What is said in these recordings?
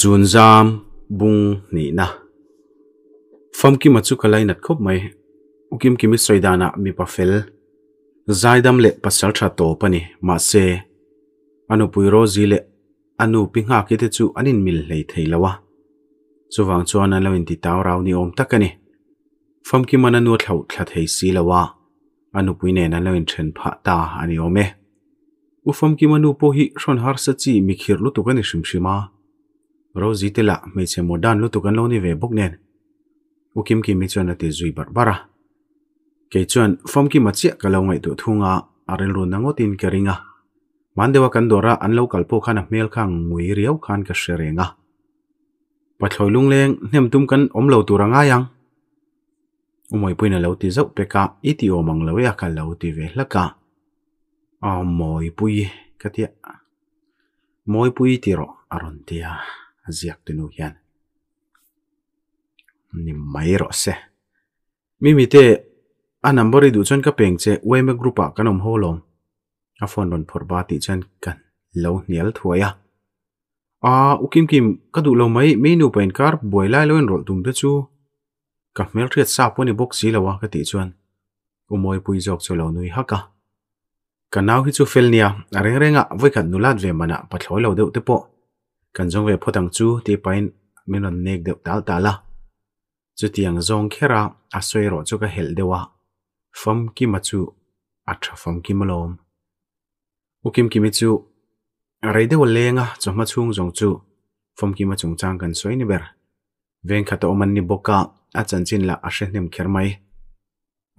zun zam, bung ni na. Fam ki machu kalai nat khop mai ukim kimi soidana mi pa fel zaidam le pasal tha to pani ma se anu puiro zile anu pinga ki te chu anin mil lei theilawa chuwang chuan an lo ti taw raw ni om takani fam ki mana nu thlau thla thei si lawa anu puine na lo in then pha ta ani ome u fam ki manu po hi ron har sa chi mi khir lu tu kan shim shima rozi te la me che modan lu tu kan lo ni ve bok nen u kim ki mi chuan ati zui bar bara ke chuan fam ki ma che ka lo ngai tu thunga arel ru nangotin ke ringa mandewa kan dora an lo kalpo khana mel khang ngui riau khan ka sherenga pathloi lung leng hnem tum kan om lo tu ranga yang umoi puina lo ti zau peka iti o mang lo ya ka lo ti ve hlaka a moi pui ka tia moi pui ti ro aron tia ziak tu nu hian ni mai ro se. Mi mi te, a number du chon ka peng che weme grupa kanom holom a phone ron phor ba ti chan kan lo nial thuaya a ukim kim ka du lo mai menu pen kar boi lai lo en rol tum te chu. Ka mel thiat sa po ni box si lawa ka ti chuan umoi pui jok chu lo nui haka. Ka naw hi chu fel nia, a reng renga, voi khat nulat ve mana pathloi lo deuh te po kan jong ve photang chu ti pain minon nek deuh tal tala chu tiang zong khera à a soi ro chu ka à. hel dewa fam ki ma chu a à tha fam ki malom ukim ki mi chu rei de lenga choma chung jong chu fom ki ma chung chang kan soi ni ber veng khata oman ni boka a chan chin la a sẽ nem kher mai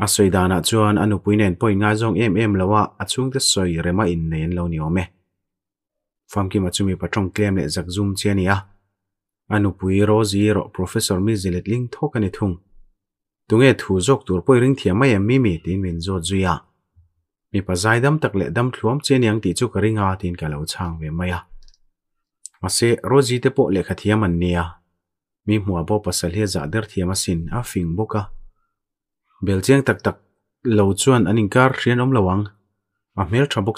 a soi dana chuan anu puinen poi nga jong em em lawa a chung te soi rema in nen lo ni ome fam ki ma chumi patong klem le zak zoom chenia anu pui ro zero professor mi zilet ling thokani thung tunge thu jok tur poi ring thiamai mi mi tin min zo zuya mi pa zai dam tak le dam thluam chen yang ti chu ka ringa tin ka lo chang ve maya ma se rozi te po le kha thiam an nia mi hmuwa bo pasal he za der thiam a sin a fing boka bel cheng tak tak lo chuan anin kar rian om lawang a mel tha bok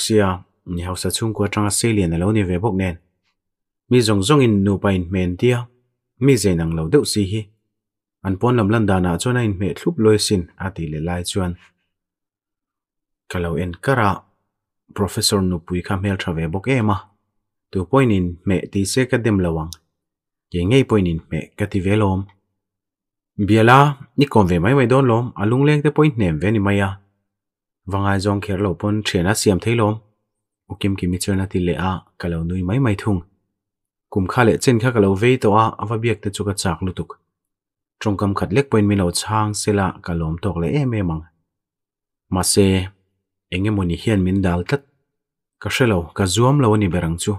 sia sa chung chung ko tanga selian lo ni về bốc nền, mi zong zong in nụ pain men tia mi dễ năng lâu đậu si hi. An pon lam lan dana nên mẹ me lôi xin a tỷ lệ lai chuan. Kalau en kara professor nu pui kha về bốc bok ema à. tu point in me ti se ka dem lawang à. ye ngei point in me ka ti velom biala ni kon ve mai mai don lom alung leng te point nem ve ni maya wanga jong kher lo pon thena siam thailom ukim ki mi chona ti le a kalo nui mai mai thung kum kha le chen kha kalo ve to a awa biak te chuka chak lutuk trong kam khat lek point mi lo chang sela kalom tok le em emang ma se enge moni hian min dal tat ka shelo ka zuam lo ni berang chu.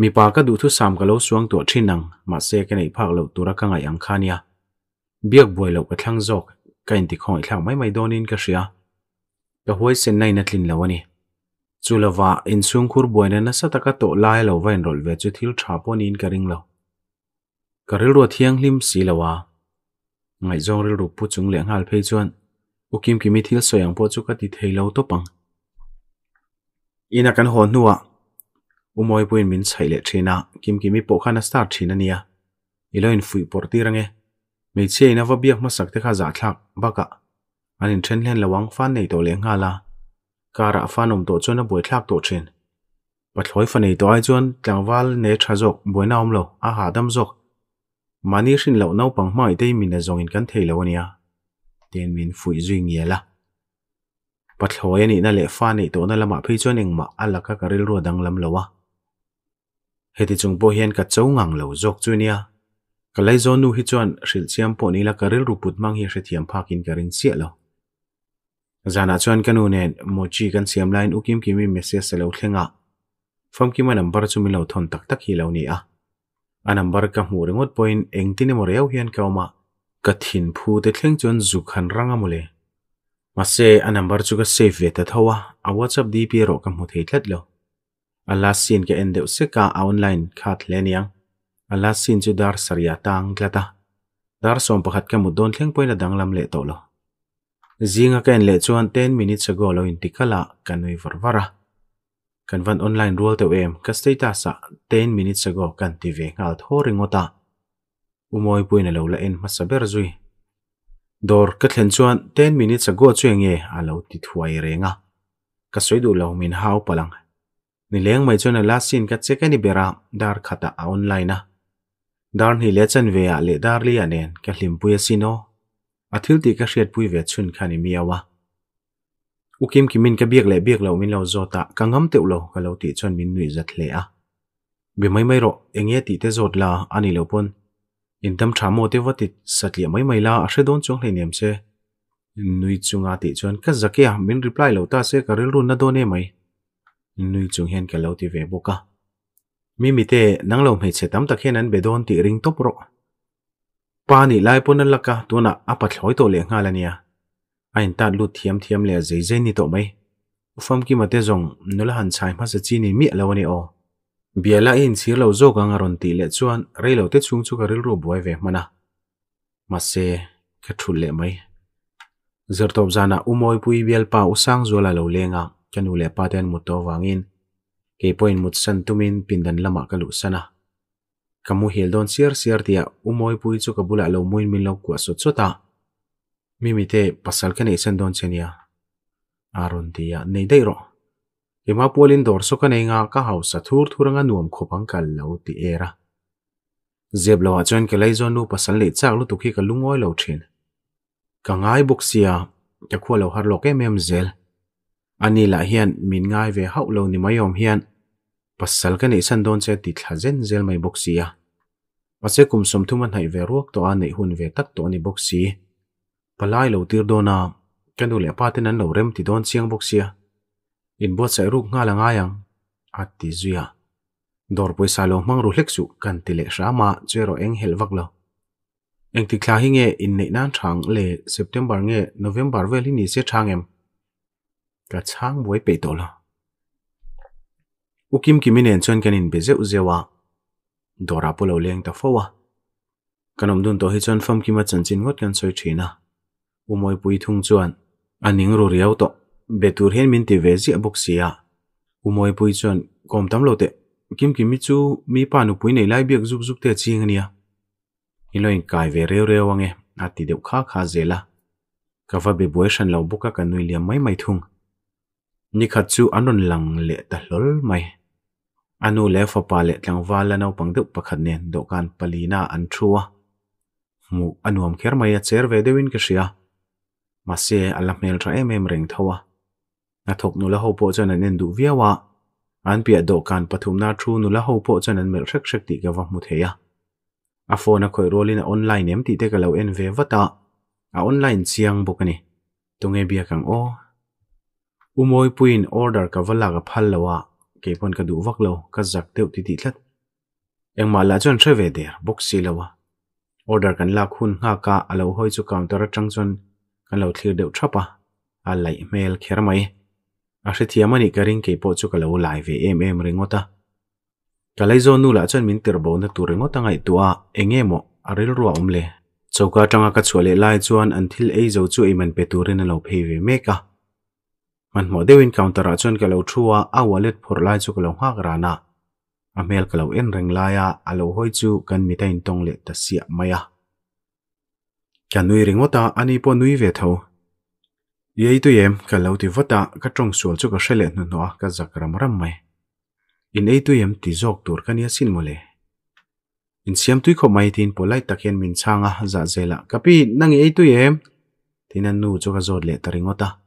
Mi pa ka du thu sam ka lo suang to thinang ma se ke nei phak lo tura ka ngai ang khania biak boi lo ka thlang jok ka in ti khoi thlang mai mai donin ka shia ka huai sen nai na tlin lo ani chulawa in sung khur boi na sa ta ka to lai lo vain rol ve chu thil tha pon in ka ring lo ka ril ro thiang lim si lawa ngai jong ril ru pu chung le ngal phei chuan ukim kimi thil soyang po chu ka ti thei lo to pang ina kan hon nuwa umoi puin min chaile thina kim kimi po khana start thina nia iloin fui porti range mei che ina va biak ma sak te kha za thlak baka anin then len lawang fan nei to le ngala kara fanom to chuan a boi thlak to thin pathloi fanei to ai chuan tlangwal ne thajok boina omlo a ha dam jok mani hrin lo nau pang mai te min a zong in kan thei lo ania ten min fui zui nge la pathloi ani na le fa nei to na lama phei chuan engma alaka karil ro dang lam lowa heti chung po hian ka chau ngang lo jok chunia kalai zon nu hi chuan hril chiam po ni la karil ruput mang hi hre thiam phakin karin sia lo zana chuan kanu nen mochi kan siam line ukim kimi message lo thlenga fam ki ma number chu mi lo à. thon tak tak hi lo ni a a number ka hmu ringot point engtine mo reu hian kauma ka thin phu te thleng chon zu khan ranga mule ma se a number chu ka save ve ta thowa a whatsapp dp ro ka mu thei thlat lo a last scene ke ende se ka online khat leniang a last scene chu dar saria tang tlata dar som pakhat ka mu don thleng poina danglam le to lo zinga ken le chuan 10 minutes ago lo in tikala kanui varvara. Kan van online rule te em, ka status ah, sa 10 minutes ago kan ti ve ngal tho ringota umoi puina lo la en masaber zui. Dor ka thlen chuan 10 minutes ago chuenge alo ti thuai renga. Ka soidu lo min hau palang. Ni leng mai chuan la sin ka check ani bera, dar khata online na dar ni le chan ve a le dar li anen ka hlim puya sino athil ti ka hriat pui ve chun khani miawa ukim ki min ka biak le biak lo min lo zota ka ngam te lo ka lo ti chon min nui zat le a. Be mai mai ro enge ti te zot la ani lo pon in tam tha mo te watit satlia mai mai la a hre don chong hle nem se. Nui chunga ti chon ka zakia min reply lo ta se ka ril run na do ne mai. Nui chung hian ka lo ti ve boka mi mi te nang lo mei che tam tak hian an be don ti ring top ro pani lai ponan laka tuna apat thloi to le nga la nia ain ta lu thiam thiam le zai zai ni to mai. Ufam ki mate zong, nula han chai ma sa chi ni mi lo ni o. Biala in sir lo zo gang aron ti le chuan re lo te chung chu ka ril ru buai ve mana ma se, ka thul le mai. Zer top zana umoi pui bial pa usang zola lo lenga kanu le paten mu to wangin ke point mut san tumin pindan lama ka lu sana kamu hil don siar siar tia umoi pui chu ka bula lo muin min lo kwa so chota mi te pasal ka nei san don chenia aron tia nei dei ro. Ke polin dor so ka nei nga ka hau sa thur thuranga nuam khopang kal lo ti era zeb lo achon ke lai zon nu pasal le chak lu tu ka lungoi lo thin. Ka ngai buk sia, ka khua lo har lo ke mem zel. Ani la hian min ngai ve hau lo ni mayom hian pasal ka nei san don che ti thla zen zel mai buk sia ase kum som thuman hai ve ruak to a hun ve tak to ni buk si palai lo tir do na kanu le pa ten an lo rem ti don chiang bok in bo sai ru nga la nga yang at ti zuya dor poi sa lo mang ru hlek su kan ti le sha ma chero eng hel vak lo. Eng ti kla hi nge in nei nan thang le september nge november vel hi ni se thang em. Ka chang boi pe to lo ukim kiminen chon kanin bezeu zewa dora polo leng ta fowa kanom dun to hi chon fam ki ma chan chin ngot kan soi thina umoi pui thung chuan aning ru riau to. Betur hen min ti vezi abuk sia. Umoi pui chuan kom tam lo te. Kim kim mi chu mi pa nu pui nei lai biak zuk zuk te ching ania. Iloin kai ve reu reu ange ati deu kha kha zela. Kawa be boishan lo buka kanui liam mai mai thung. Ni khat chu anon lang le ta lol mai anu le fa pa le tlang wala no pang deuh pakhat nen do kan palina an thua mu anuam kher mai a cher ve dewin ka ria mà xe à làm mèo em em rèn thâu à na thục nula hậu bộ cho nên đủ vía wa. An bịa độ can pathum na tru nula hậu bộ cho nên mèo sắc sắc tị cái vòng một thế à a phone a khoi rolin online em tị te cái lâu en về vắt à a online chiang bốc này tung nghe bịa càng ô umoi puin order ka vala ka phal lawa ke pon ka du vak lo ka zak teu ti ti thlat. Eng ma la chon thre ve der box si lawa order kan la khun nga ka alo hoi chu counter atang chon kan lo thlir deu thapa a lai mail kher mai. A hre thiamani ka ring ke po chu ka lo lai ve em em ringota kalai zo nu la chon min tir bo na tu ringota ngai tua engemo aril ruwa umle chauka tanga ka chwale lai chuan anthil ei zo chu iman pe turin lo phei ve meka man mo dewin counter achon kalau thua a wallet phur lai chu kalau hak rana a mel kalau en reng laya alo hoi chu kan mita in tong le ta sia maya ka nui ringota ani po nui ve tho yei tu yem kalau ti vota ka trong sual chu ka shele nu no ka zakram ram mai. In ei tu yem ti jok tur kan ya sin mole in siam tu kho mai tin polai takhen min changa za zela kapi nang ei tu yem tinan nu chu ka zot le taringota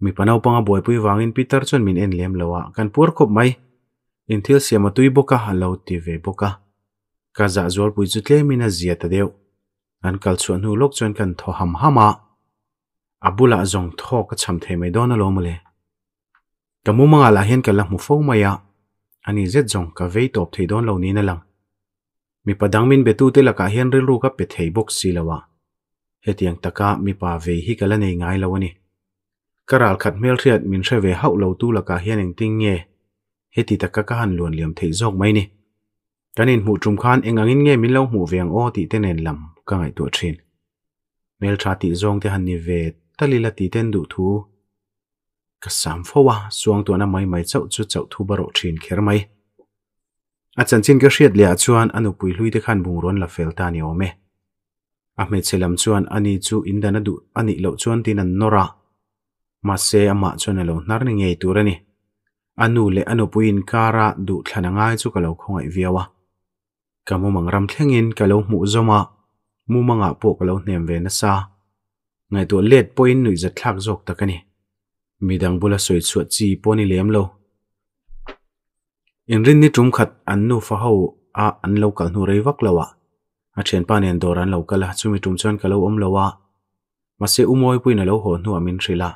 mi panau panga boy pui wangin peter chon min en lem lawa. Kan pur khop mai in thil siama tui boka halo ti ve boka. Ka za zol pui chu tle a zia ta deu an kal chuan hu lok chon kan tho ham hama. Abula zong tho ka cham the mai dona lo mule. Kamu manga la hian kala mu fo maya. Ani zet zong ka ve top thei don lo ni na lang. Mi padang min betu te la ka hian ril ru ka pe thei box si lawa. Hetiang taka mi pa ve hi kala nei ngai lawani karal khat mel riat min re ve hau lo tu la ka hian eng ting nge. Heti taka ka han luan liam thei jok mai ni. Kanin mu trum khan engangin nge min lo mu veng o ti tenen lam ka ngai tu thin. Mel tha ti jong te han ni ve talila ti ten du thu. Ka sam fowa suang tu na mai mai chau chu chau thu baro thin kher mai. A chan chin ka hriat lia chuan anu pui hlui te khan bung ron la fel ta ni ome a me chelam chuan ani chu indana du ani lo chuan tin an nora. Ma se ama chuan lo nar ni ngei turani anu le anu puin kara du thlana ngai chu ka lo khongai viawa kamu mangram thlengin ka lo mu zoma mu manga po ka lo hnem ve na sa ngai to let point nui za thlak jok takani midang bula soi chuat chi poni lem lo in rin ni tum khat an nu fa ho a an lo kal nu rei vak lawa a chen pa nen dor an lo kala chumi tum chan kalo om lawa ma se umoi puina lo ho nu amin rila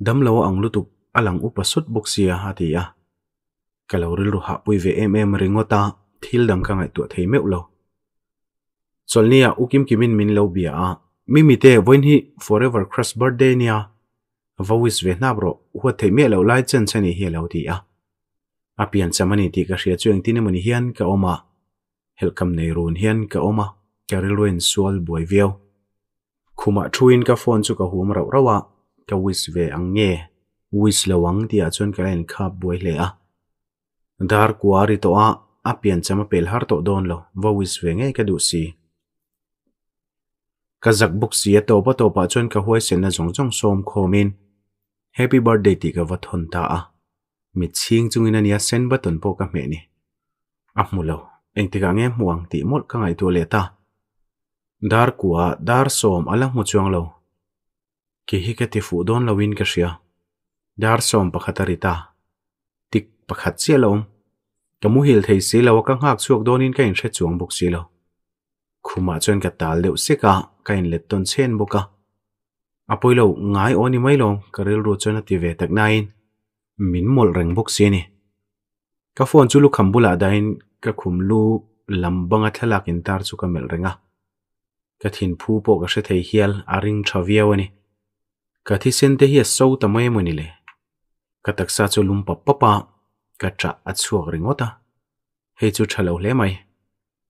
dam lo ang lutup alang upa sut buksia hati ya kalo ril ru ha pui ve em em ringota thil dam ka ngai tu thei meu lo solnia ukim kimin min lo bia a mi mi te voin hi forever crush birthday nia. Vawis ve na bro hu thei me lo lai chen chani hi lo ti a apian chamani ti ka hria chuang tin mani hian ka oma helkam nei run hian ka oma karilwen sual boy veo khuma thuin ka phone chu ka hum rau rawa ka wis ve ang nge wis lawang ti a chon ka len khap boy le a dar kuari to a apian chama pel har to don lo vawis ve nge ka du si ka zak buk si to pa to pa chon ka huai sen na jong jong som khomin happy birthday ti ka va thon ta a mi ching chung in ania sen ba ton po ka me ni a mulo eng ti ka nge muang ti mol ka ngai to le ta. Dar kuwa dar som alang mu chuang lo ki hi ka ti fu don lawin ka sia dar som pakhatarita tik pakhat sia lom ka hil thei si lo ka ngak chuak donin ka in hre chuang buk si lo. Khuma chuan ka tal leu se ka ka in let ton chen buka apoi lo ngai oni mai lo karil ru chona ti ve tak nain min mol reng buk si ni. Ka phone chu lu khambula dain ka khum lu lambanga thalak in tar chu ka mel renga. Ka thin phu po ka se thei hial aring thavia wani ka thi sen te hi so ta mai mani le. Ka taksa chu lum pa pa pa. Ka tra achuak ringota he chu thalo hle mai.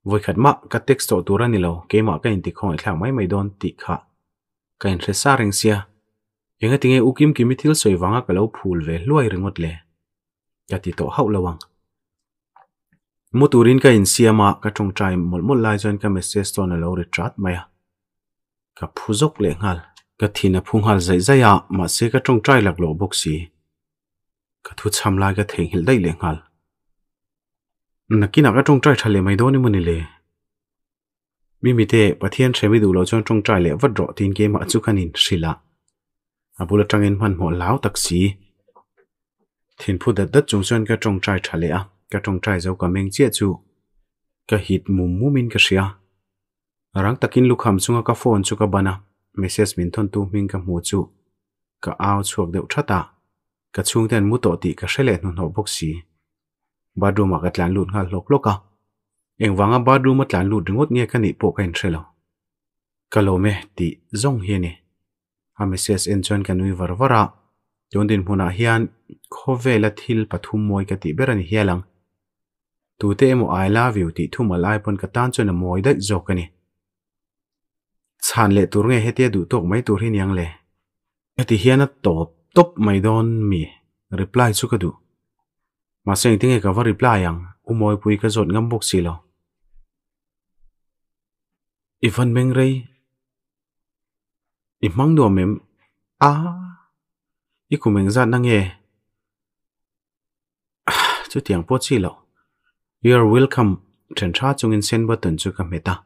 Voi khat ma, ka text to turani lo. Ke ma ka in ti khong e thlang mai mai don ti kha. Ka in thre sa ring sia. Yenga tinge ukim kimi thil soi wanga kalo phul ve luai ringot le. Ya ti to hau lawang muturin ka in mà ka tong trai mol mol lai jon ka message to na lo ri chat maya ka phuzok le ngal. กะทีน่ะพุงหัลใจใจอะมาเสียกะจงใจหลักโลบุกสีก็ทุ่ชำลายกะเถียงหิลได้เลงหัลนักกินักะจงใจทะเลไม่โดนนี่มันนี่เลยมีมิเตปะเทียนเชม่ดูเราจนจงใจเลยวัดรอตีนเกมาจุกันินสิละอาบุลจังเงินพันหัวล้าวตักสีทินพูดเด็ดจงชวนกะจงใจทะเลอะกะจงใจเจ้าก็เมงเจียจูกะหิดมุมมุมินกะเสียรังตะกินลูกคำซุงกะฟอนซุกะบานะ message min thon tu ming ka mu chu, ka aw chuak deuh thata ka chung ten mu to ti ka hrele nu no box si badroom ka tlan lut ngal lok loka eng wanga badroom tlan lut ringot nge ka ni po ka in threlo kalome ti zong hi ni a message en chuan kan ui varvara chon din hmuna hian khovela thil pathum moi ka ti berani hialang tute mo i love you ti thuma lai pon ka tan chona moi da zokani chan le tur nge hetia du tok mai tur hin yang le. Ati hiana top top mai don mi. Reply chu ka du. Ma seng tinge ka va reply yang umoi pui ka zot ngam bok silo Ivan Meng Rei. I mang đồ mem à i của mình ra năng nghe chu tiang po chi lo. You are welcome. Chen cha chung in sen button chu ka meta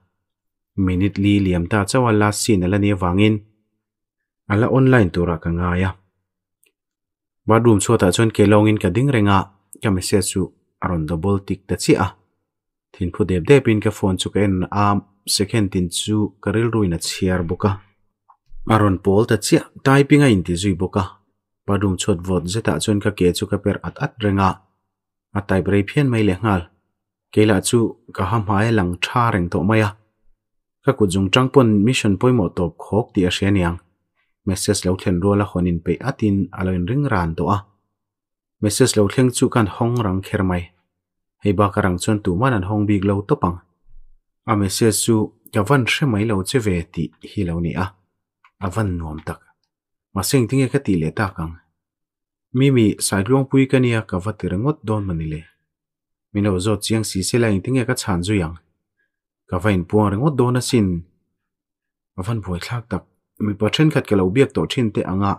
minute li liam ta chawa la sin ala ni wangin ala online tura ka nga ya. Badroom chota chon ke longin ka ding renga, ka message chu aron double tick ta chi a. Thin phu dep dep in ka phone chu ka en am second tin chu karil ruina chiar buka aron pol ta chia typing a in ti zui buka badum chot vot zeta chon ka ke chu ka per at at renga. A type rei phian mai le ngal. Kela chu ka ham hai lang tha reng to maya. ka ku jung tang pon mission poimo top khok ti a hrian yang message lo thlen rola honin pe atin aloin ring ran to a message lo thleng chu kan hong rang kher mai. Hei ba ka rang chon tu manan hong big lo to pang a message chu ka van hre mai lo che ve ti hi lo ni a. A van nuam tak. Ma sing tinge ka ti le ta kang. Mi mi sai luang pui ka kania ka va tirangot don manile mino zo chiang si se la ing tinge ka chan zu yang. Ka va in puang ringot don a sin van boi thlak tak. Mi pathen khat ka lo biak to thin te anga.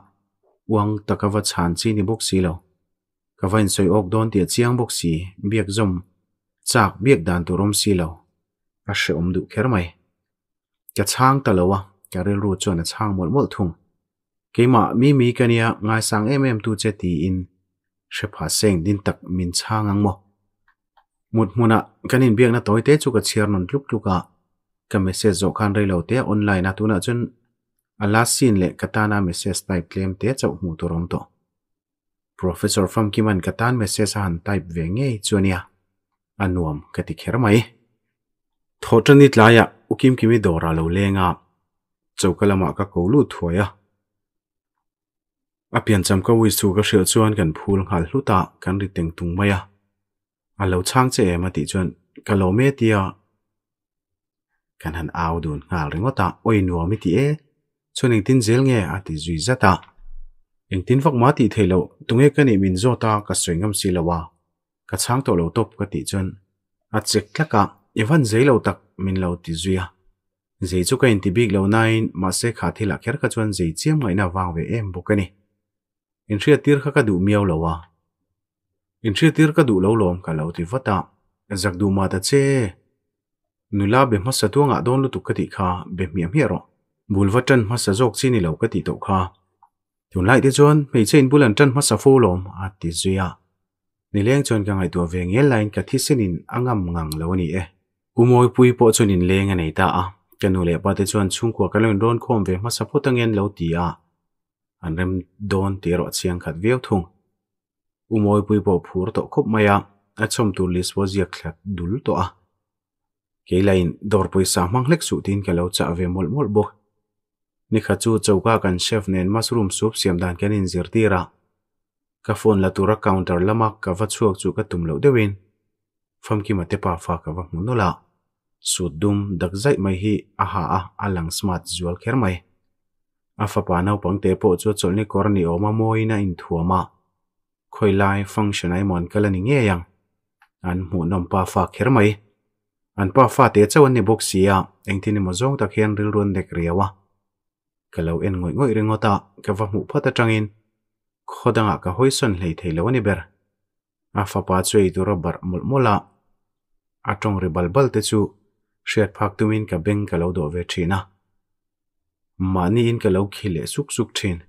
Wang takawa chan chi ni bok si lo. Ka va soi ok don tia chiang bok si biak zom chak biak dan tu rom si lo. À she om du kher mai. Ka chang ta lo wa. Ka rel ru chon a chang mol mol thung. Ke mi mi cái nia ngai sang em em tu che ti in. She pha seng din tak min chang ang mo mut muna kanin biak na toy te chu ka chiar non luk luka ka message zo khan rei lo te online a tuna chun. Ala sin le katana message type claim te chau mu tu rom to professor from kiman katan message han type ve nge chuania anuam kati kher mai thotani tlaya ukim kimi dora lo lenga chaukalama ka ko lu thuaya apian cham ka wi chu ka hrial chuan kan phul ngal hluta kan ri teng tung maya a lo chang che ma ti chuan ka lo me tia kan han aw dun ngal ringota oi nuwa mi ti e chuan ing tin zel nge a ti zui za ta ing tin vak ma ti thei lo tung e ka ni min zo ta ka soingam si lo wa ka chang to lo top ka ti chuan a chek tlaka evan zeilo tak min lo ti zui a zei chu ka in ti big lo nine ma se kha thi la kher ka chuan zei chiam ngai na wang ve em bu ka ni in ria tir kha ka du miaw wa in thria tir ka du lo lom ka lo ti vata. Zak du ma ta che. Nula be ma sa tu nga don lu tu ka ti kha, be miam hi ro. Bul va tan ma sa jok chi ni lo ka ti to kha. Tun lai te chon mei chen bulan tan ma sa fo lom, a ti zuya. Ni leng chon ka ngai tu ve ngel lain ka thi sin in angam ngang lo ni e. Umoi pui po chon in leng nei ta a. Kanu le pa te chon chung ko ka lon ron khom ve ma sa pho tangen lo ti a. An rem don ti ro chiang khat veu thung umoi pui po phur to khop maya. A chom tu lis bo zia khlat dul to a. Ke lain dor pui sa mang lek su tin ka lo cha ve mol mol bo. Ni kha chu chauka kan chef nen mushroom soup siam dan kan in zir tira ka phone la tura counter lama ka va chuak chu ka tum lo dewin fam ki mate pa fa ka va mu su dum dak zai mai hi aha a alang smart zual kher mai. Afa pa nau pang te po chu chol ni kor ni oma moina in thuama khoi lai function ai mon kala ni nge yang. An mu nom pa fa kher mai. An pa fa te chawan ni box sia. Eng thini mo zong ta hian ril ron dek rewa kalau en ngoi ngoi ringo ta ka va mu phata tangin khodanga ka hoison hlei theilo ni ber. A fa pa chei tu robar mul mula atong ri balbal te chu. Shet phak tumin ka beng kalau do ve thina mani in kalau khile suk suk thin.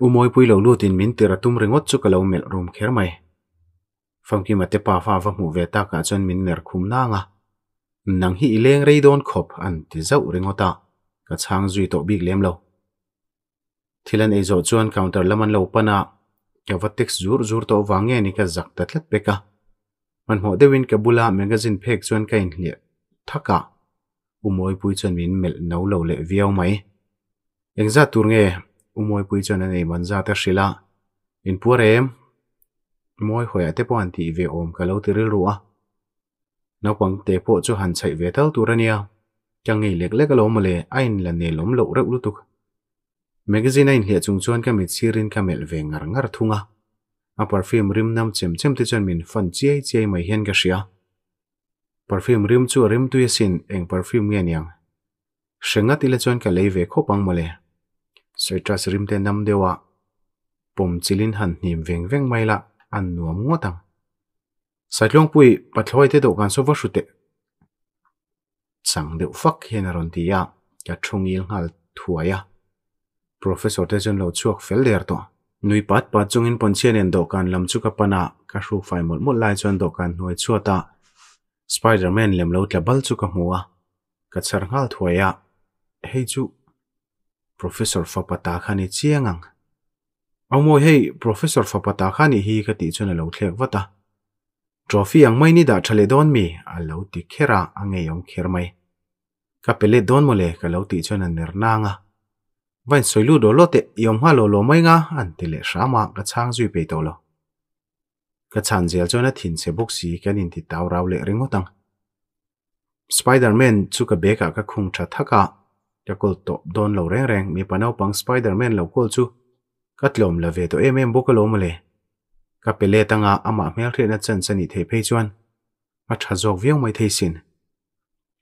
Umoi pui lo lu tin min tira tum ringot chu ka lo mel rum kher mai. Phong ki mate pa fa va mu ve ta ka chon min ner khum na nga. Nang hi leng rei don khop an ti zau ringota. Ka chang zui to big lem lo. Thilan ei zo chuan counter laman lo pana. Ka vatex zur zur to wange ni ka zak ta tlat peka man ho dewin ka bula magazine phek chuan ka in hlia thaka umoi pui chuan min mel no lo le viau mai. Engza tur nge umoi pui chuan anei manza ta shila in puarem moi hoya te po an ti ve om ka lo tiril ruwa naupang te po chu han chai ve tal turania chẳng ngei lek lek lo male ain la ne lom lo reuh lutuk magazine ain hlia chung chuan ka mit sirin ka mel ve ngar ngar thunga. A perfume rim nam chem chem te chuan min fan chiai chiai mai hian ka hria perfume rim chu rim tu sin eng perfume nge niang hrenga tile chuan ka lei ve khopang male citrus rim te nam dewa. Pom chilin han hnim veng veng mai la an nuam ngotang satlong pui pathloi te do kan so va shute chang deuh fak hian a rawn ti ya ka thungil ngal thuai a professor te jon lo chuak fel der to. Nui pat pat chungin ponchian en dawhkan lam chu ka pana ka hru fai mol mol lai chuan dawhkan hnuai chuata spiderman lem lo tla bal chu ka hmu a. Ka char ngal thuai a hei chu professor fapata khani chiangang amo hei professor fapata khani hi ka ti chuna lo thlek wata trophy ang mai ni da thale don mi a lo ti khera ange yong kher mai. Ka pele don mole ka lo ti chuna nga. Vain soilu do lo te yom ha lo lo mai nga an ti tile shama ka chang zui pe to lo. Ka chan jel chona thin se bok si kan in ti taw raw le ringo ringotang spiderman chu ka beka ka khung tha thaka ya kol to don lo reng reng, mi panau pang spiderman lo kol chu. Katlom la ve to em em bo kalom le. Ka pele tanga ama mel thre na chan chani the phê chuan. Ma tha jok viếng mai thei sin.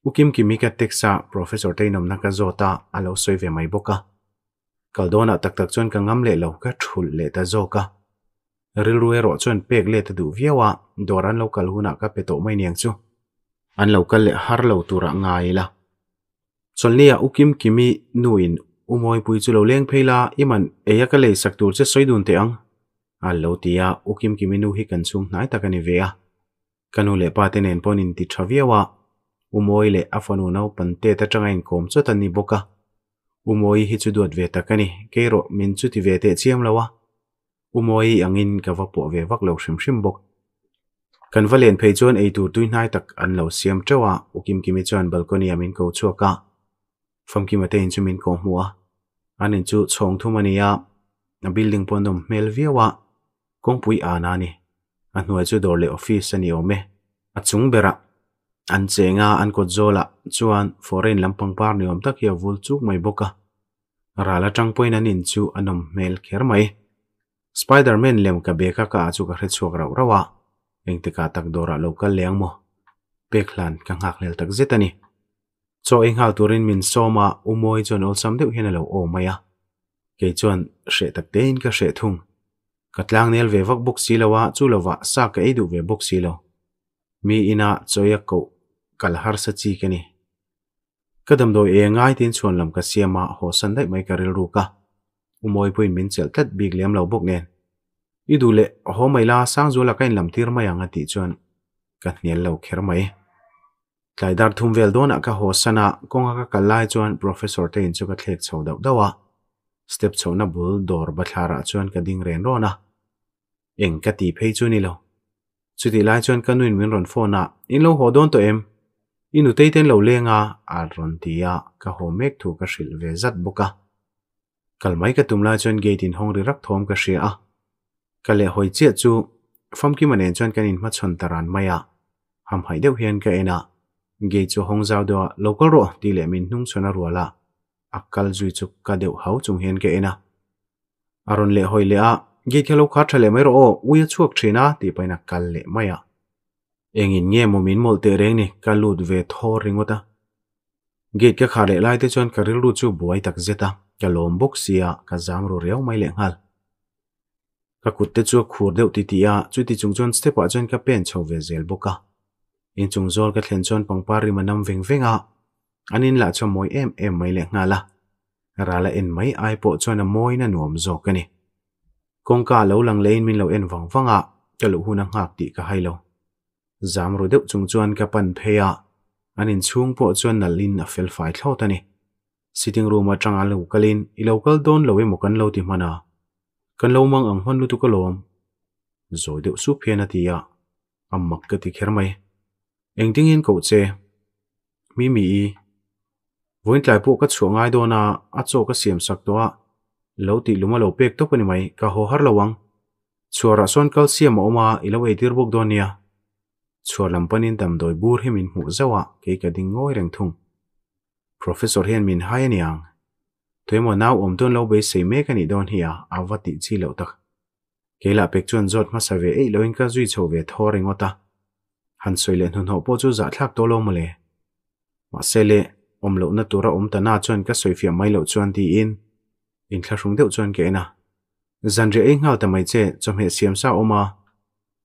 Ukim ki mi ka teksa professor tainom naka zota alo soi ve mai boka. Kaldona tak tak chuan ka ngam le lo ka thul le ta zoka ril ruwe ro chuan pek le ta du viawa doran lo kal huna ka peto mai niang chu. An lo kal le har lo tura ngai la cholnia ukim kimi nuin. Umoi pui chu lo leng pheila. Iman, eya ka le sak tur che soidun te ang. Al lo tia ukim kimi nu hi kan chung nai takani vea. Kanu le pa te nen ponin ti thaviawa umoi le afanu nau pante ta changain kom chu tan ni boka. Umoi hi chu duat ve takani keiro min chu ti ve te chiam lawa umoi angin ka va po ve vak lo shim shim bok. Kan valen phei chon ei tur tuin nai tak an lo siam chawa ukim kimi chon balcony amin ko chuka from ki mate in chu min ko hmuwa anin chu chhong thumania na building pondom mel viawa kongpui anani a hnuai chu dor le office ani ome a chung bera an chenga an ko zola chuan foreign lampang par ni om tak ya vul chuk mai boka rala tang point an in chu anom mel kher mai spiderman lem ka beka ka chu ka hre chuak raw rawa engte ka tak dora local leng mo peklan ka ngak lel tak zetani cho eng hal turin min soma umoi chon ol sam deuh hian lo o maya ke chuan hre tak te in ka hre thung katlang nel ve vak buk silawa chu lova sa ka edu ve buk silo mi ina choya ko kal har sa chi kani kadam do e ngai tin chuan lam ka siama ho san dai mai karil ru ka umoi puin min chel tat big lem lo bok nen idule ho mai la sang zu la kain lam tir mai anga ti chuan ka hnial lo kher mai tlai dar thum vel dona ka ho sana konga ka kalai chuan professor te in chu ka thlek chho dau dawa step chho na bul dor ba thlara chuan ka ding ren ro na eng ka ti phei chu ni lo chu ti lai chuan ka nuin min ron phone na in lo ho don to em inu teiten lo lenga a ron tia ka ho mek thu ka hril ve zat buka kalmai ka tumla chuan gate in hong ri rak thom ka hria a ka le hoi che chu fam ki manen chuan kan in ma chon taran maya ham hai deuh hian ka ena gate chu hong zau do local ro ti le min hnung chona ruala akal zui chu ka deuh hau chung hian ka ena aron le hoi le a gate khalo kha thale mai ro o uya chuak thina ti paina kal le maya engin nge mo min mol te reng ni ka lut ve thor ringota gate ka khale lai te chuan karil ru chu buai tak zeta ka lom bok sia ka zam ro reu mai le ngal ka kut te chu khur deuh ti tia chu ti chung chon step a chon ka pen chho ve zel boka in chung zol ka thlen chon pangpari manam veng venga anin la cho moi em em mai le ngala. Rala en mai ai po chon a moi na nuam zo kani kong ka lo lang lein min lo en wang wanga ka lu hu na ngak ti ka hailo zam ru deuh chung chuan ka pan pheya anin chung po chuan na lin a fel fai thlo tani sitting room atang alu kalin i local don lo emo kan lo ti mana kan lo mang ang hon lu tu ka lom zoi deuh su phian âm ammak ka ti kher mai eng ding in ko che mi mi i voin tlai pu ka chuangai do na a cho ka siam sak to a lo ti luma lo pek to pani mai ka ho har lawang chuara son calcium oma ilo e tir buk donia chuar lampanin tam doi bur himin mu zawa ke ka ding ngoi reng thung professor hian min hai aniang toimo naw om ton lo be sei me kani don hiya awati chi lo tak kela pek chuan zot ma save ei về ka zui cho ve thoring ota han soile hun ho chu za thlak to lo mole ma sele om nát na ra om ta na chuan ka soi fia mai lo chuan thì in. In thla rung deuh chuan ke na zanre ei ngau ta mai che chom he siam sa oma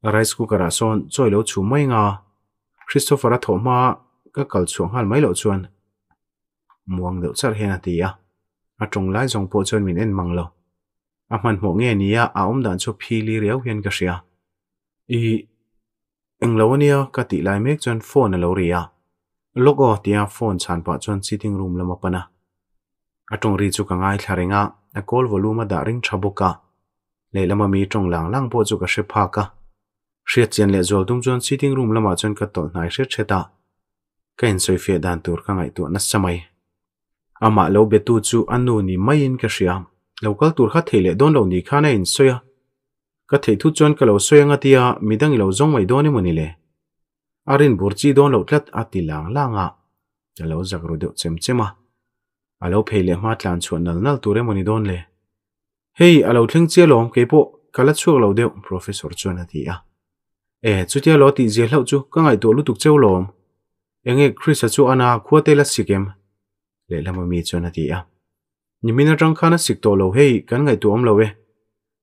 rai cooker a son, choi lo chu mai ngà christopher a thoma cầu xuống chuang mấy mai lo chuan muang deuh char hen à. A trong lai zong po chuan mình em mang lo a man mo nge nia a à, om à dan chu phili riau hian ka ria i eng lo ania ka ti lai mek chuan phone lo ria logo tia phone chan pa chuan sitting room lama pana atong ri chu ka ngai thlarenga a call volume da ring thaboka le lama mi tong lang lang po chu ka hre pha ka hriat chen le zol tum chuan sitting room lama chuan ka tol hnai hret theta ka in soi fe dan tur ka ngai tu na samai ama lo betu chu anu ni mai in ka hria local tur kha thele don lo ni khana in soya ka thei thu chon ka lo soya nga tia midang lo zong mai doni mani le arin burchi don lo tlat ati lang langa ka lo à? ru de chem chema alo pheile ma tlan chu nal nal ture mani don le hei alo thleng chia lom ke po kala chuak lo deuh professor chuan a ti a e chutia lo ti zel hlau chu ka ngai to lutuk cheu lom enge chris chu ana khuate la sikem le lama mi chuan a ti a nimina tang khana sik to lo hei kan ngai tu om lo we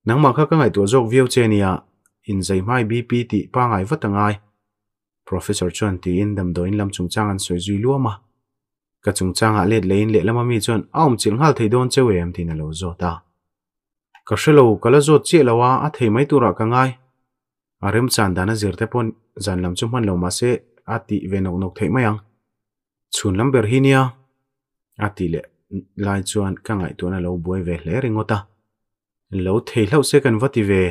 nang ma kha ka ngai to jok viau che nia in zai mai bp ti pa ngai ai, professor chuan ti in dam do in lam chung chang an soi zui luama ka chung chang a let lein le lama mi chuan aum chil hal thei don chewe thì tin lo zo ta. Ka shelo kala zo che lawa a thei mai tura ka ngai arem chan dana zirte pon zan lam chu man lo ma se ati ve nok nok thei mayang chun lam ber hinia tị le lai chuan ka ngai tu na lo boi ve hle ringota lo thei hlau se kan vati ve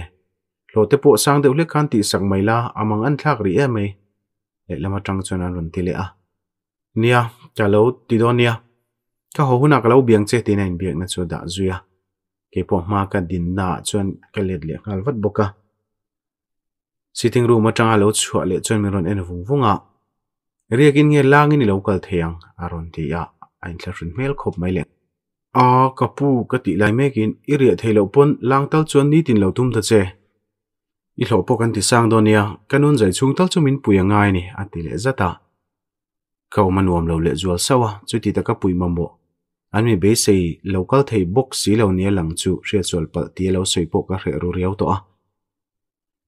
lo te po sang deuh le kan ti sak mai la amang an thak ri em mai le lama tang chuan an run ti le a nia cha lo ti do nia. Ka ho huna ka lo biang che ti na in biak na chu da zuya ke po ma ka din na chuan ka let le ngal vat boka sitting room atanga lo chhuah le chuan mi ron en vung vunga riakin nge langin lo kal theyang aron ti ya ain thla rin mel khop mai le a kapu ka ti lai mekin iria theilo pon langtal chuan ni tin lo tum ta che. I hlo po kan ti sang do nia kanun zai chung tal chumin puya ngai ni. Ati le zata. Ka man nuam lo le zual sawa chu ti ta ka pui mambo an mi be sei local thei box si lo nia lang chu ria chol pal ti lo soi po ka hre ru riau to a.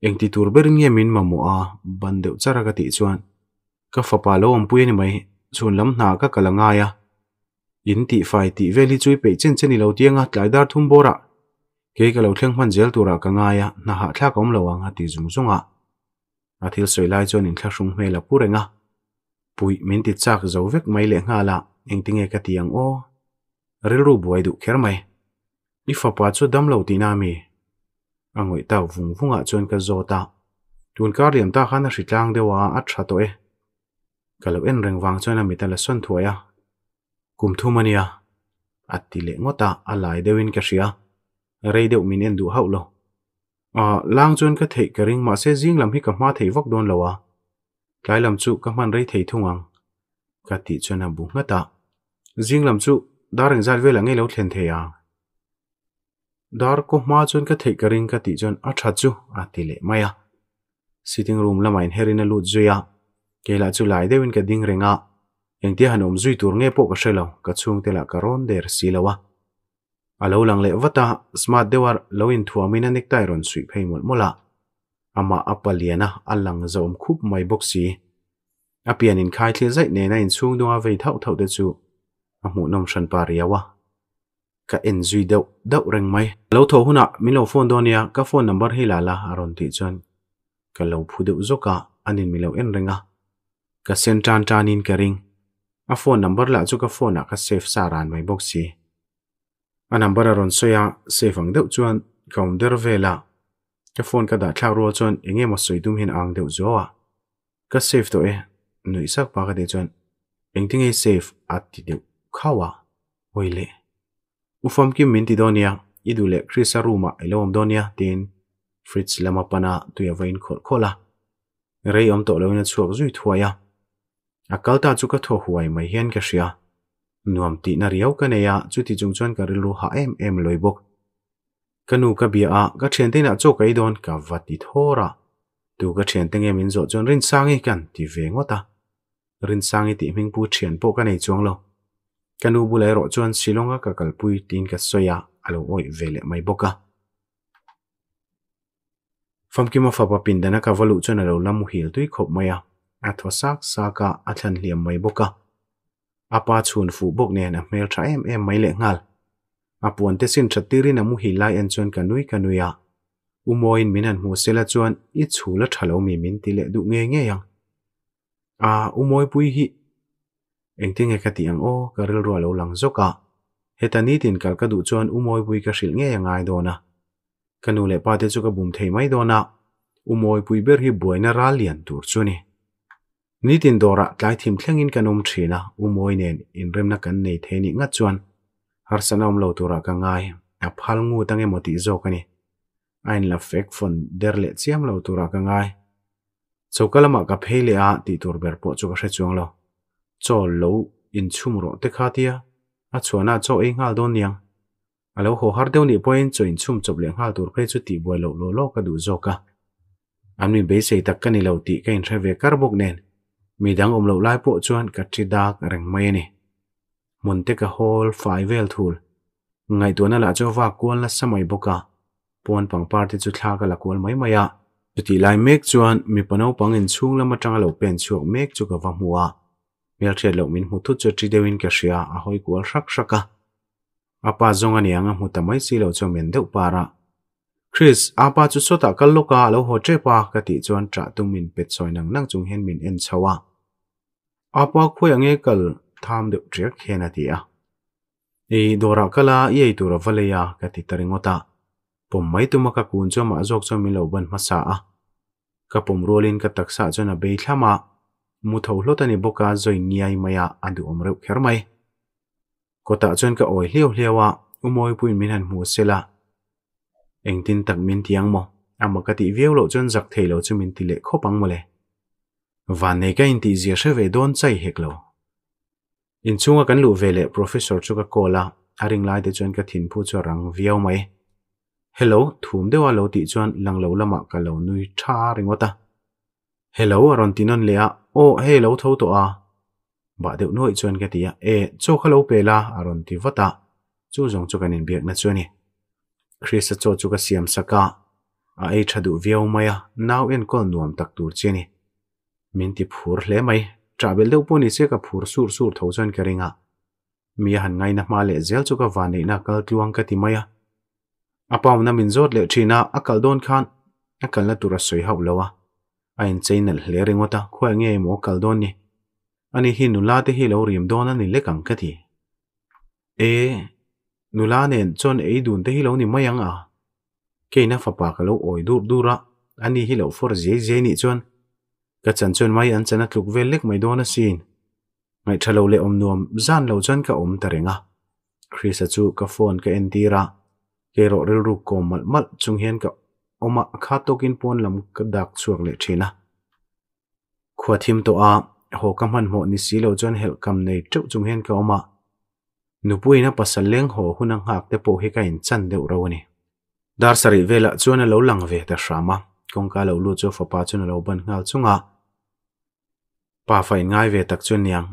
Eng ti tur berin nge min mamu a. Ban deuh chara ka ti chuan. Ka fa pa lo am pui ni mai. Chun lam cái ka kalanga ya in ti fai ti veli chui pe chen chen ni lo tianga tlai dar thum bora ke ka lo thleng man zel tura ka nga ya, na ha thla kom lo anga ti zum zunga. A thil soi lai chuan in thla hring hmel a purenga pui min ti chak zo vek mai le nga la, eng tinge ka tiang o. Ril ru buai du kher mai. I fa pa chu dam lo ti na mi. Angoi tau vung vunga chuan ka zo ta. Tun kar liam ta khana hri tlang dewa a tha to e. Kalo en reng wang cho a mi ta la son thuaya kum thu mania atti le ngota alai dewin ka ria rei deu min en du hau lo a lang chon ka thei ka ring ma se jing lam hi ka ma thei vok don lowa tlai lam chu ka man rei thei thungang ka ti chona bu ngata jing lam chu darang zal vela ngei lo thlen thei a dar ko ma chon ka thei ka ring ka ti chon a tha chu a ti le maya sitting room lamain herina lu zuya kela chu lai dewin ka ding renga yang ti hanom zui tur nge po ka shelo ka chung te la ka ron der silawa alo lang le vata smart dewar lo in thua mina ron sui phei mol mola ama apaliana alang zom khup mai boxi apian in khai thil zai ne na in chung dunga vei thau thau te chu. A mu nom shan pariawa ka en zui deuh deuh reng mai lo tho huna min lo phone donia ka phone number hi la la aron ti chuan ka lo phu deuh zoka anin mi lo en renga ka sen tan tan in ka ring a phone number la chu ka phone a ka save saran mai box si a number a ron soya save ang deuh chuan counter vela ka phone ka da thla ro chuan enge ma soi tum hin ang deuh zo a ka save to e nui sak pa ka de chuan engting e save at à ti deuh khawa oile ufam ki min ti donia idule krisa ruma elom donia, tin fritz lama pana tuya vain khol khola rei om to lo na chuak zui thuaya akal ta chu ka tho huai mai hian ka hria nuam ti na riau ka neya chu ti chung chuan ka rilu ha em em loi bok kanu ka bia a ka thian te na chu kai don ka vati thora tu ka thian te nge in zo chuan rin sangi kan ti ve ngota rin sangi ti ming pu thian po ka nei chuang lo kanu bu lai ro chuan silonga ka kalpui tin ka soya alo oi vele mai boka famki ma fa pa pin dana ka valu chuan alo lamu hil tui khop maya a thosak saka a thlan hliam mai boka apa chun fu bok ne na mel tha em em mai le ngal. A puan te sin thatiri amu mu hi lai en chon kanui kanuya umoin minan mu sela chuan i chula thalo mi min ti le du nge nge yang a umoi pui hi engtinge ka ti ang o karil ro lo lang zoka hetani tin kal ka du chuan umoi pui ka hril nge yangai dona kanu le pa te chu ka bum thei mai dona umoi pui ber hi buaina ra lian tur chuni ni tin dora tlai thim thlengin kanom thina umoi nen, in remna kan nei theni nga chuan. Har sanom lo tura ka ngai, a phal ngu tange moti zo kani ain la fek fon der le chiam lo tura ka ngai. Chokalama ka phele a, ti tur ber po chu ka hre chuang lo. Cho lo in chum ro te kha tia a chuana cho e ngal don niang. Alo ho har deuh ni poin cho in chhum chop leh nghal tur phe chu ti boi lo lo lo ka du zawk a an be sei tak ka lo ti ka in hre ve kar bawk nen mi dang om lo lai po chuan ka thi dak reng mai ani mun te ka hol fai vel thul. Ngai tu na la cho wa kwal la samai boka. Pon pang par party chu thla ka la kwal mai maya chuti lai mek chuan mi pano pang in chung lama tang lo pen chuak mek chu ka wa muwa mel thret lo min hu thu chu tri dewin ka ria a hoi kwal rak raka apa zong ani anga mu tamai si lo cho men deu para Chris apa chu sota kal loka lo ho tre pa ka ti chuan tra tung min pet soi nang nang chung hen min en chawa apa khoi ange kal tham deuh triak hen ati a. E dora kala ye tura valeya ka ti taringota pom mai tu maka kun cho ma jok cho milo ban ma sa a. Ka pom rolin ka taksa cho na be thlama mu tho hlotani boka zoi ngiai maya adu omreu kher mai. Ko ta chuan ka oi hleu hlewa umoi puin min han mu sela eng tin tak min tiang mo. Ama ka ti viau lo chuan zak thei lo chu min ti le kho pang mo le van nei ka in ti zia she ve don chai hek lo in chunga kan lu ve le professor chu ka kola aring lai te chuan ka thin phu chu rang viau mai. Hello thum dewa lo ti chuan lang lo lama ka lo nui tha ringota hello aron tinon le a. O, hello, tho to a. Ba deuh noi chuan ka tia e chu khalo pe la aron ti vata. Chu zong chu kan in biak na chuani chris chu chu ka siam saka. A ei thadu viau maya naw en kol nuam tak tur cheni min ti phur hle mai travel deuh pawh ni se ka phur sur sur tho chuan ka ringa mi han ngai na ma le zel chu ka van na kal tluang ka ti mai a apaw na min zot le thina akal don khan akal na tura soi hau lawa a in cheinal hle ringota khoi nge mo kal don ni ani hi nula te hi lo rim don ani le kang ka thi e nula nen chon ei dun te hi lo ni mayang a keina fapa ka lo oi dur dura ani hi lo for je je ni chon ka chan chon mai an chana tluk vel lek mai don sin ngai thalo le om nuam zan lo chon ka om tarenga chris chu ka phone ka en tira ke ro rel ru ko mal mal chung hian ka oma kha tokin pon lam ka dak chuak le thina khwa thim to a ho kam han mo ni silo chon hel kam nei chau chung hen ka oma nupui na pasal leng ho hunang hak te po hi ka in chan deuh ro ni dar sari vela chuan lo lang ve ta shrama kong lo lu chu fa chun lo ban ngal chunga pa fai ngai ve tak chun niang.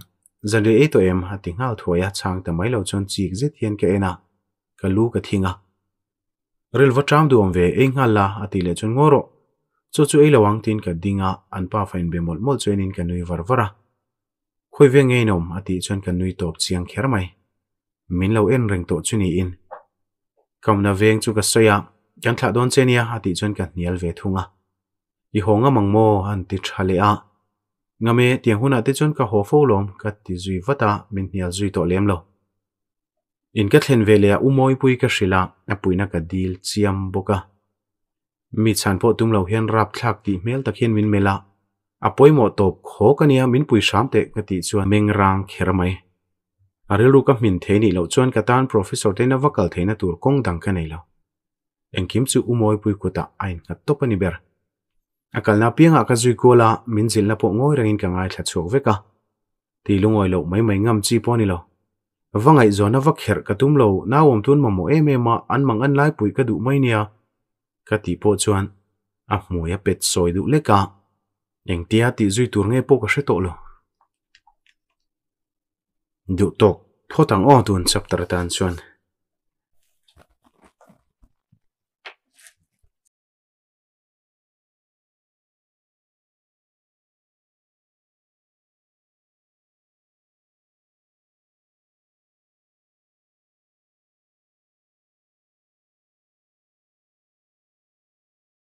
Zali e to em hati ngal thoya chang ta mai lo chon chik zet hian ke ena. Ka lu ka thinga ril va tram duam ve e ngala ati le chun ngoro chu chu ei lawang tin ka dinga an pa fain be mol mol chuan in ka nui var vara khoi ve ngei nom ati chon ka nui top chiang kher mai min lo en reng to chu ni in. Kam na veng chu ka soya kan thla don chenia ati chon ka nial ve thunga i honga mangmo an ti thale a ngame tiang huna te chuan ka ho fo lom, ka ti zui vata, min nial zui to lem lo. In ka thlen ve le a umoi pui ka shrila a puina ka dil chiam boka. Mi chan po tum lo hian rap thlak ti mel tak hian min mela. Apoi mo top kho kania min pui sam te ka ti chuan meng rang kher mai. Aril ru ka min the ni lo chuan ka tan professor te na vakal theina tur kong dang ka nei lo. Engkim chu umoi pui kuta ain na to pani ber akal na pianga ka zui kola min zil na po ngoi rangin ka ngai thla chok veka. Ti lungoi lo, mai mai ngam chi po ni lo. Vangai zona vakher ka tum lo, na wom tun ma mo em em ma an mang an lai pui ka du mai nia. Ka ti po chuan, a hmuya pet soi du leka. Eng tia ti zui tur nge po ka hre to lo. Du tok, thotang o tun chapter tan chuan.